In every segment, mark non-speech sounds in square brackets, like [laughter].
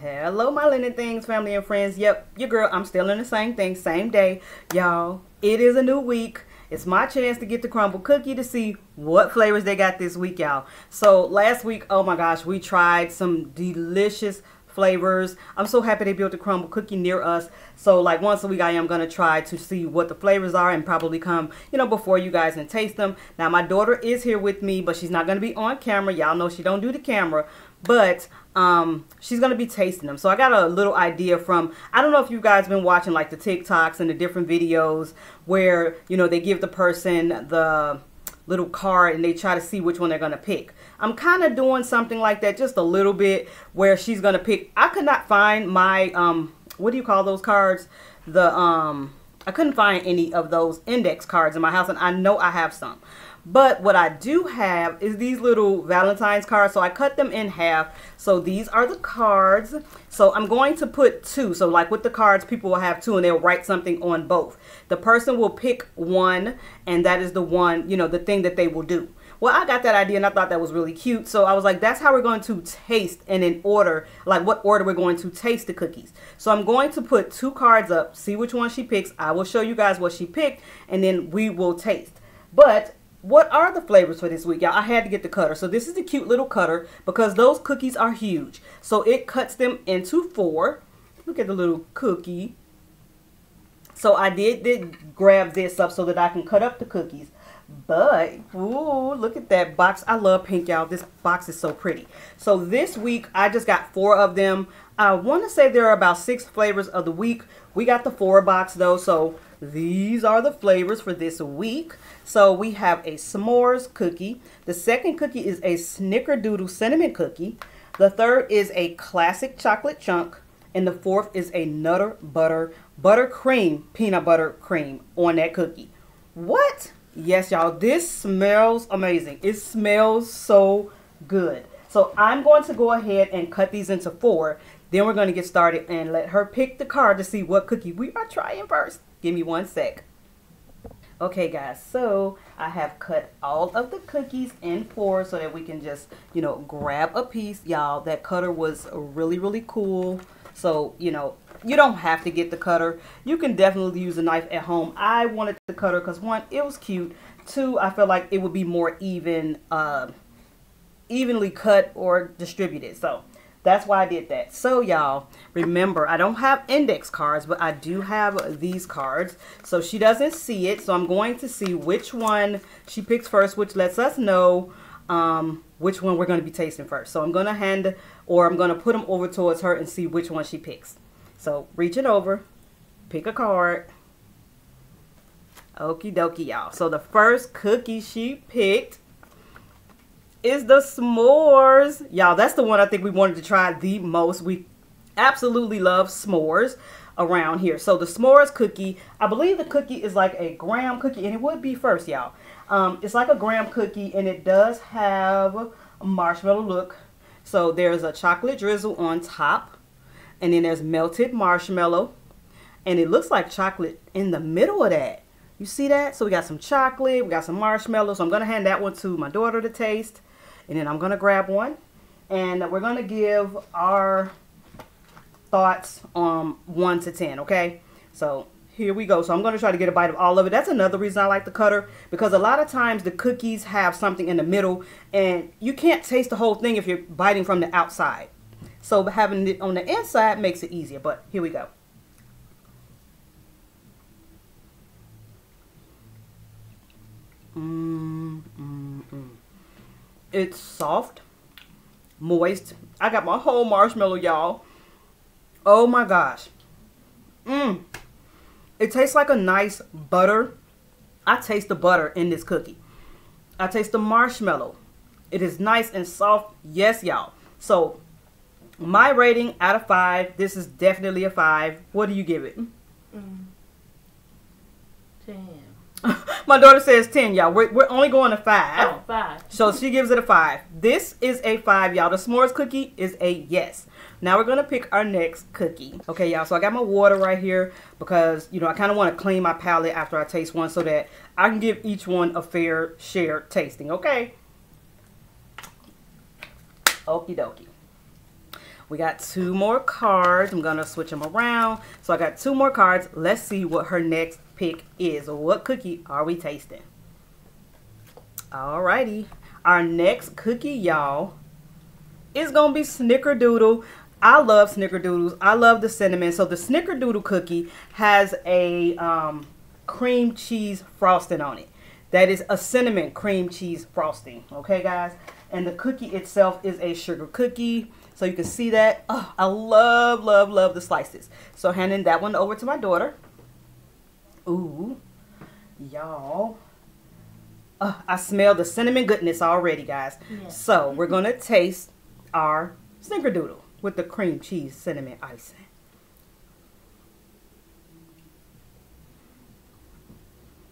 Hello, my Lynn N Things family and friends. Yep, your girl, I'm still in the same thing, same day. Y'all, it is a new week. It's my chance to get the Crumbl cookie to see what flavors they got this week, y'all. So last week, oh my gosh, we tried some delicious flavors. I'm so happy they built the Crumbl cookie near us. So like once a week I am going to try to see what the flavors are and probably come, you know, before you guys and taste them. Now my daughter is here with me, but she's not going to be on camera. Y'all know she don't do the camera. But um, she's going to be tasting them. So I got a little idea from, I don't know if you guys been watching like the TikToks and the different videos where, you know, they give the person the little card and they try to see which one they're going to pick. I'm kind of doing something like that just a little bit where she's going to pick. I could not find my, um, what do you call those cards? The, um, I couldn't find any of those index cards in my house and I know I have some. But what I do have is these little Valentine's cards. So I cut them in half. So these are the cards. So I'm going to put two. So like with the cards, people will have two and they'll write something on both. The person will pick one and that is the one, you know, the thing that they will do. Well, I got that idea and I thought that was really cute. So I was like, that's how we're going to taste and in order, like what order we're going to taste the cookies. So I'm going to put two cards up, see which one she picks. I will show you guys what she picked and then we will taste. But what are the flavors for this week, y'all? I had to get the cutter. So this is the cute little cutter because those cookies are huge. So it cuts them into four. Look at the little cookie. So I did, did grab this up so that I can cut up the cookies. But, ooh, look at that box. I love pink, y'all. This box is so pretty. So this week, I just got four of them. I want to say there are about six flavors of the week. We got the four box, though. So these are the flavors for this week. So we have a s'mores cookie. The second cookie is a snickerdoodle cinnamon cookie. The third is a classic chocolate chunk. And the fourth is a nutter butter buttercream peanut butter cream on that cookie. What? Yes, y'all, this smells amazing. It smells so good. So I'm going to go ahead and cut these into four. Then we're going to get started and let her pick the card to see what cookie we are trying first. Give me one sec. Okay guys, so I have cut all of the cookies in four so that we can just, you know, grab a piece. Y'all, that cutter was really, really cool. So, you know, you don't have to get the cutter. You can definitely use a knife at home. I wanted the cutter because one, it was cute. Two, I felt like it would be more even, uh, evenly cut or distributed. So that's why I did that. So y'all, remember, I don't have index cards, but I do have these cards. So she doesn't see it. So I'm going to see which one she picks first, which lets us know um, which one we're going to be tasting first. So I'm going to hand, or I'm going to put them over towards her and see which one she picks. So reach it over, pick a card. Okie dokie, y'all. So the first cookie she picked is the s'mores. Y'all, that's the one I think we wanted to try the most. We absolutely love s'mores around here. So the s'mores cookie, I believe the cookie is like a graham cookie, and it would be first, y'all. Um, it's like a graham cookie, and it does have a marshmallow look. So there's a chocolate drizzle on top, and then there's melted marshmallow, and it looks like chocolate in the middle of that. You see that? So we got some chocolate, we got some marshmallow. So I'm to hand that one to my daughter to taste. And then I'm going to grab one. And we're going to give our thoughts on 1 to 10, okay? So here we go. So I'm going to try to get a bite of all of it. That's another reason I like the cutter. Because a lot of times the cookies have something in the middle. And you can't taste the whole thing if you're biting from the outside. So having it on the inside makes it easier. But here we go. Mm, mm, mm. It's soft, moist. I got my whole marshmallow, y'all. Oh my gosh. Mmm. It tastes like a nice butter. I taste the butter in this cookie. I taste the marshmallow. It is nice and soft. Yes, y'all. So, my rating out of five, this is definitely a five. What do you give it? Mm. Ten. [laughs] My daughter says 10, y'all. We're, we're only going to 5. Oh, 5. So she gives it a 5. This is a 5, y'all. The s'mores cookie is a yes. Now we're going to pick our next cookie. Okay, y'all. So I got my water right here because, you know, I kind of want to clean my palate after I taste one so that I can give each one a fair share tasting. Okay? Okie dokie. We got two more cards. I'm going to switch them around. So I got two more cards. Let's see what her next pick is. What cookie are we tasting? Alrighty. Our next cookie, y'all, is going to be Snickerdoodle. I love Snickerdoodles. I love the cinnamon. So the Snickerdoodle cookie has a um, cream cheese frosting on it. That is a cinnamon cream cheese frosting. Okay, guys? And the cookie itself is a sugar cookie. So you can see that. Oh, I love, love, love the slices. So handing that one over to my daughter. Ooh, y'all. Oh, I smell the cinnamon goodness already, guys. Yes. So we're going to taste our snickerdoodle with the cream cheese cinnamon icing.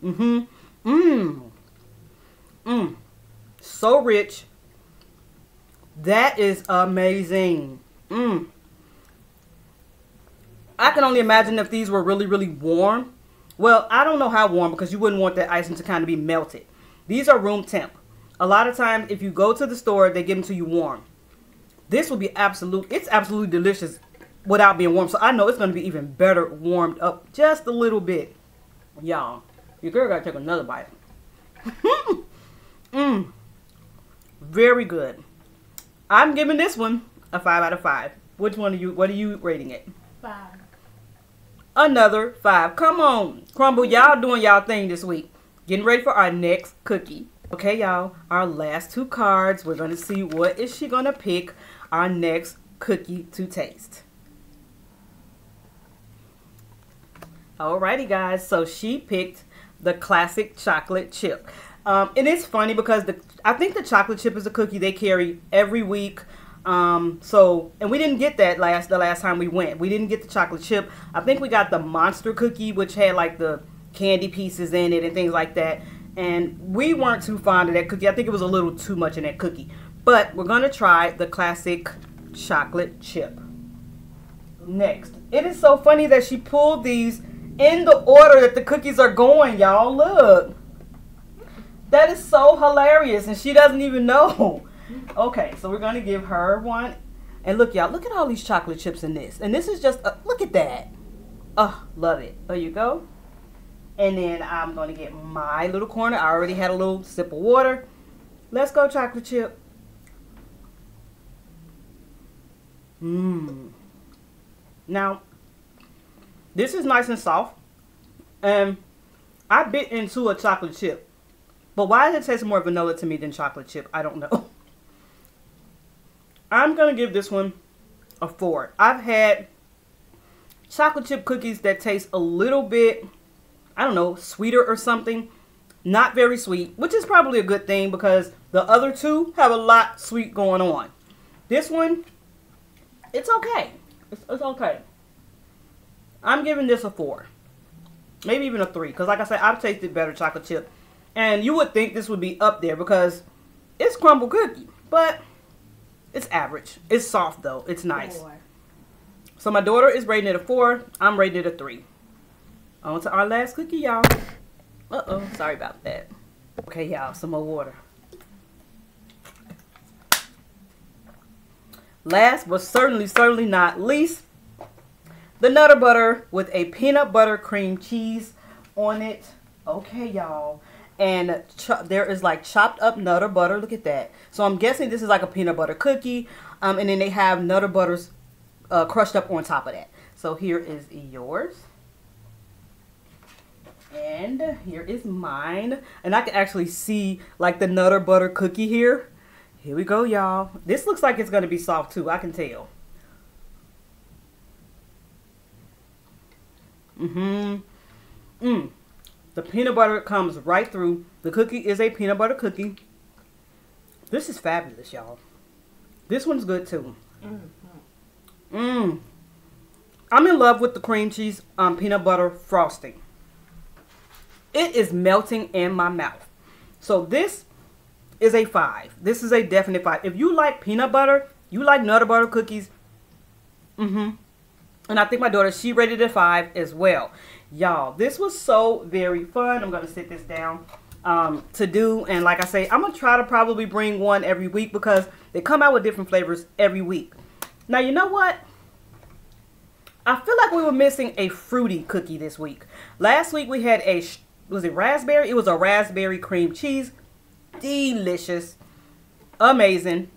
Mm-hmm. Mmm. Mmm. So rich. That is amazing. Mmm. I can only imagine if these were really, really warm. Well, I don't know how warm because you wouldn't want that icing to kind of be melted. These are room temp. A lot of times, if you go to the store, they give them to you warm. This will be absolute. It's absolutely delicious without being warm. So I know it's going to be even better warmed up just a little bit. Y'all, your girl got to take another bite. Mmm. [laughs] Very good. I'm giving this one a 5 out of 5. Which one are you, what are you rating it? 5. Another 5. Come on. Crumbl, y'all doing y'all thing this week. Getting ready for our next cookie. Okay, y'all, our last two cards. We're going to see what is she going to pick our next cookie to taste. Alrighty guys, so she picked the classic chocolate chip. Um, and it's funny because the I think the chocolate chip is a cookie they carry every week. Um, so and we didn't get that last the last time we went. We didn't get the chocolate chip. I think we got the monster cookie, which had like the candy pieces in it and things like that. And we weren't too fond of that cookie. I think it was a little too much in that cookie. But we're to try the classic chocolate chip. Next. It is so funny that she pulled these in the order that the cookies are going, y'all. Look. That is so hilarious. And she doesn't even know. Okay, so we're to give her one. And look, y'all. Look at all these chocolate chips in this. And this is just, a, look at that. Oh, love it. There you go. And then I'm to get my little corner. I already had a little sip of water. Let's go chocolate chip. Mmm. Now, this is nice and soft. And I bit into a chocolate chip. But why does it taste more vanilla to me than chocolate chip? I don't know. [laughs] I'm going to give this one a 4. I've had chocolate chip cookies that taste a little bit, I don't know, sweeter or something. Not very sweet, which is probably a good thing because the other two have a lot sweet going on. This one it's okay. It's, it's okay. I'm giving this a four. Maybe even a three. Because like I said, I've tasted better chocolate chip. And you would think this would be up there because it's Crumbl cookie. But it's average. It's soft though. It's oh, nice. Four. So my daughter is rating it a four. I'm rating it a three. On to our last cookie, y'all. Uh-oh. Sorry about that. Okay, y'all. Some more water. Last but certainly, certainly not least, the Nutter Butter with a peanut butter cream cheese on it. Okay, y'all. And there is like chopped up Nutter Butter. Look at that. So I'm guessing this is like a peanut butter cookie. Um, and then they have Nutter Butters uh, crushed up on top of that. So here is yours. And here is mine. And I can actually see like the Nutter Butter cookie here. Here we go, y'all. This looks like it's going to be soft, too. I can tell. Mm-hmm. Mmm. The peanut butter comes right through. The cookie is a peanut butter cookie. This is fabulous, y'all. This one's good, too. Mmm. I'm in love with the cream cheese um, peanut butter frosting. It is melting in my mouth. So this is a five. This is a definite five. If you like peanut butter, you like Nutter Butter cookies, mm-hmm. And I think my daughter, she rated it five as well. Y'all, this was so very fun. I'm going to sit this down um, to do. And like I say, I'm going to try to probably bring one every week because they come out with different flavors every week. Now, you know what? I feel like we were missing a fruity cookie this week. Last week we had a, was it raspberry? It was a raspberry cream cheese. Delicious. Amazing.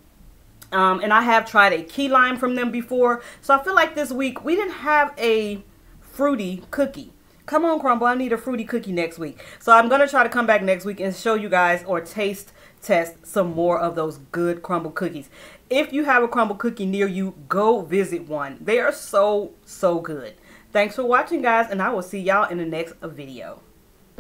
Um, and I have tried a key lime from them before. So I feel like this week we didn't have a fruity cookie. Come on, Crumbl, I need a fruity cookie next week. So I'm going to try to come back next week and show you guys or taste test some more of those good Crumbl cookies. If you have a Crumbl cookie near you, go visit one. They are so, so good. Thanks for watching, guys, and I will see y'all in the next video.